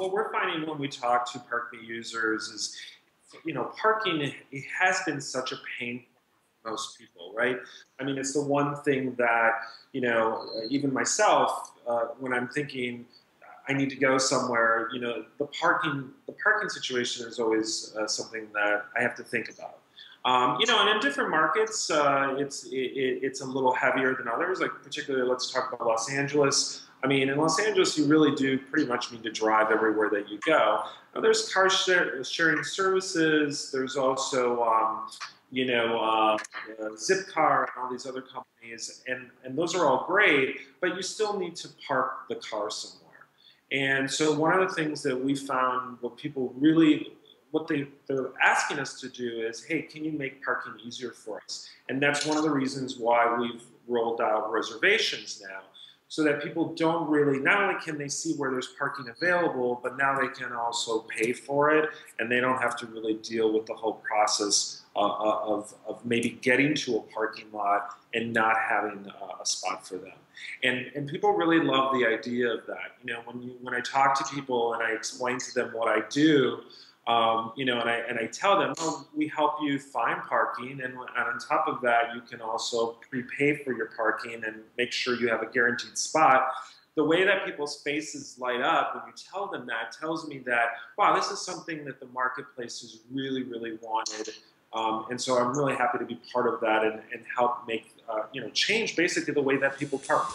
what we're finding when we talk to ParkMe users is, you know, parking it has been such a pain for most people, right? I mean, it's the one thing that you know, even myself, uh, when I'm thinking I need to go somewhere, you know, the parking the parking situation is always uh, something that I have to think about. Um, you know, and in different markets, uh, it's it, it's a little heavier than others. Like particularly, let's talk about Los Angeles. I mean, in Los Angeles, you really do pretty much need to drive everywhere that you go. Now, there's car share, sharing services. There's also, um, you know, uh, uh, Zipcar and all these other companies, and and those are all great. But you still need to park the car somewhere. And so, one of the things that we found, what people really what they, they're asking us to do is, hey, can you make parking easier for us? And that's one of the reasons why we've rolled out reservations now, so that people don't really, not only can they see where there's parking available, but now they can also pay for it, and they don't have to really deal with the whole process of, of, of maybe getting to a parking lot and not having a, a spot for them. And, and people really love the idea of that. You know, when, you, when I talk to people and I explain to them what I do, um, you know, and I, and I tell them, oh, we help you find parking, and, on top of that, you can also prepay for your parking and make sure you have a guaranteed spot. The way that people's faces light up when you tell them that tells me that, wow, this is something that the marketplace has really, really wanted. Um, and so I'm really happy to be part of that and, and help make, uh, you know, change basically the way that people park.